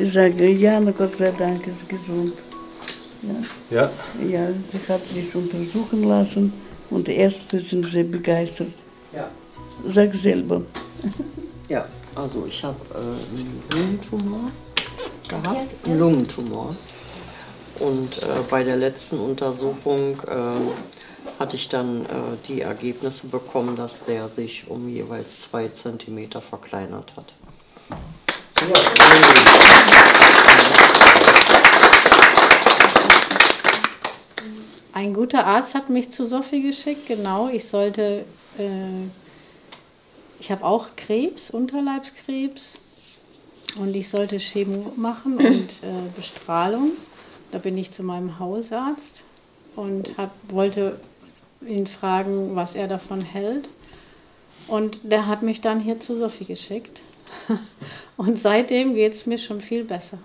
Ich sage, Jana, Gott sei Dank ist gesund. Ja. Ja, sie hat sich untersuchen lassen und die Ärzte sind sehr begeistert. Ja. Sag selber. Ja, also ich habe äh, einen Lungentumor gehabt, einen Lungentumor. Und äh, bei der letzten Untersuchung äh, hatte ich dann äh, die Ergebnisse bekommen, dass der sich um jeweils zwei Zentimeter verkleinert hat. Ein guter Arzt hat mich zu Sophie geschickt, genau. Ich sollte, äh, ich habe auch Krebs, Unterleibskrebs. Und ich sollte Chemo machen und äh, Bestrahlung. Da bin ich zu meinem Hausarzt und hab, wollte ihn fragen, was er davon hält. Und der hat mich dann hier zu Sophie geschickt. Und seitdem geht es mir schon viel besser.